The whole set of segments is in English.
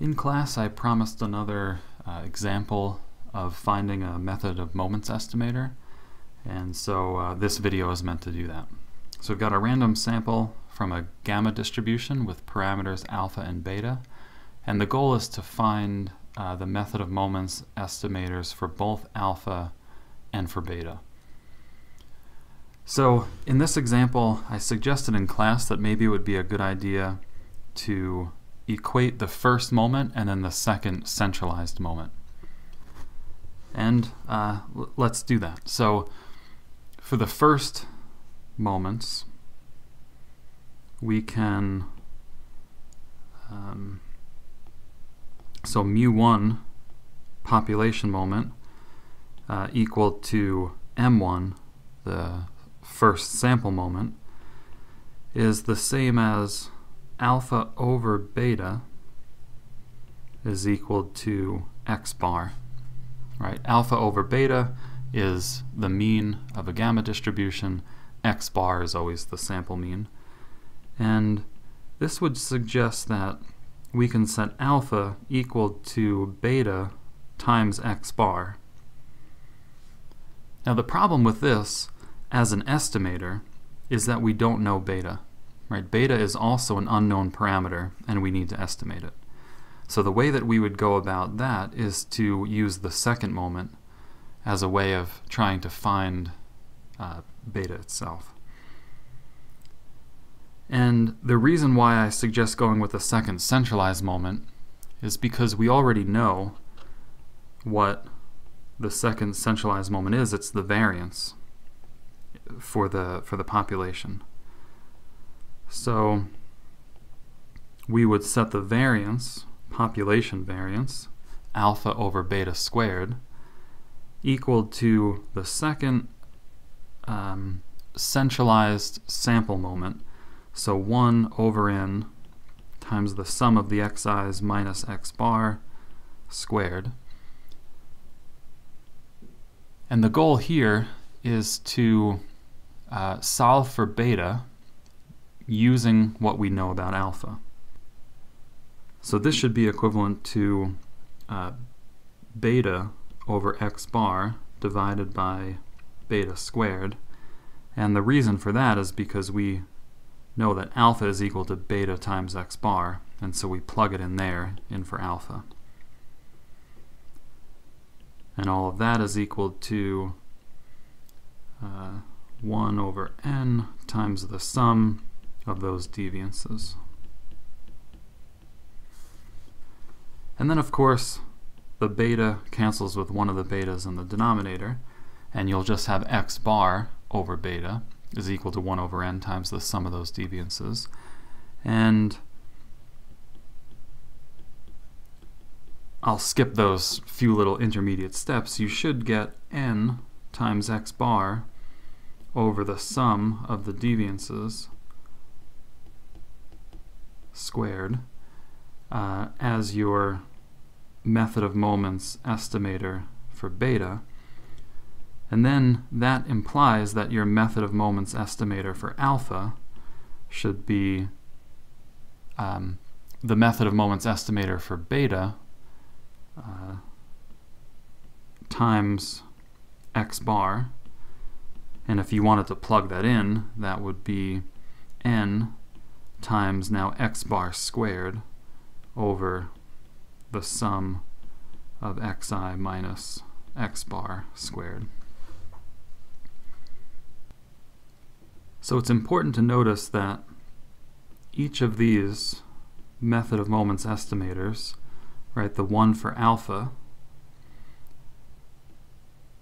In class, I promised another uh, example of finding a method of moments estimator, and so uh, this video is meant to do that. So we've got a random sample from a gamma distribution with parameters alpha and beta, and the goal is to find uh, the method of moments estimators for both alpha and for beta. So in this example, I suggested in class that maybe it would be a good idea to equate the first moment and then the second centralized moment. And uh, let's do that. So for the first moments, we can, um, so mu1 population moment uh, equal to m1, the first sample moment, is the same as alpha over beta is equal to x bar. Right? Alpha over beta is the mean of a gamma distribution. x bar is always the sample mean. And this would suggest that we can set alpha equal to beta times x bar. Now the problem with this as an estimator is that we don't know beta. Right? Beta is also an unknown parameter, and we need to estimate it. So the way that we would go about that is to use the second moment as a way of trying to find uh, beta itself. And the reason why I suggest going with the second centralized moment is because we already know what the second centralized moment is. It's the variance for the for the population. So we would set the variance, population variance, alpha over beta squared, equal to the second um, centralized sample moment. So 1 over n times the sum of the xi's minus x bar squared. And the goal here is to uh, solve for beta using what we know about alpha. So this should be equivalent to uh, beta over x bar divided by beta squared. And the reason for that is because we know that alpha is equal to beta times x bar, and so we plug it in there, in for alpha. And all of that is equal to uh, 1 over n times the sum of those deviances. And then of course the beta cancels with one of the betas in the denominator and you'll just have x bar over beta is equal to 1 over n times the sum of those deviances. And I'll skip those few little intermediate steps. You should get n times x bar over the sum of the deviances squared uh, as your method of moments estimator for beta. And then that implies that your method of moments estimator for alpha should be um, the method of moments estimator for beta uh, times x bar. And if you wanted to plug that in, that would be n times now x bar squared over the sum of xi minus x bar squared. So it's important to notice that each of these method of moments estimators, right, the one for alpha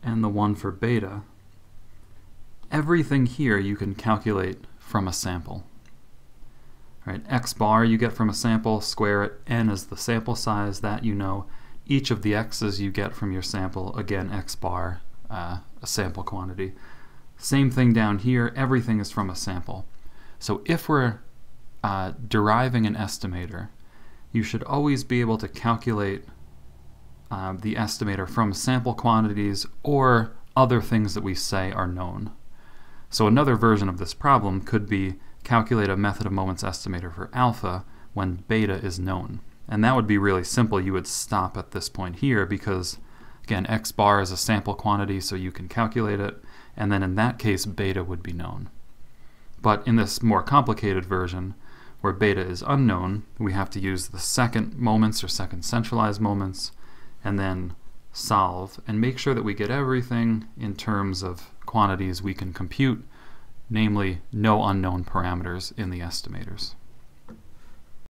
and the one for beta, everything here you can calculate from a sample. Right, x bar you get from a sample, square it, n is the sample size, that you know. Each of the x's you get from your sample, again x bar, uh, a sample quantity. Same thing down here, everything is from a sample. So if we're uh, deriving an estimator, you should always be able to calculate uh, the estimator from sample quantities or other things that we say are known. So another version of this problem could be calculate a method of moments estimator for alpha when beta is known. And that would be really simple. You would stop at this point here because, again, x bar is a sample quantity, so you can calculate it. And then in that case, beta would be known. But in this more complicated version, where beta is unknown, we have to use the second moments or second centralized moments, and then solve and make sure that we get everything in terms of quantities we can compute, namely no unknown parameters in the estimators.